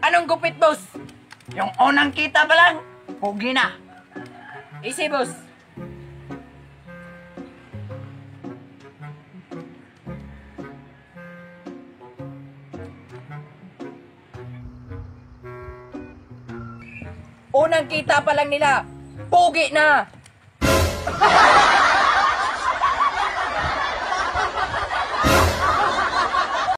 Anong gupit, boss? Yung unang kita pa lang, pugi na. Easy, boss. Unang kita pa lang nila, pugi na.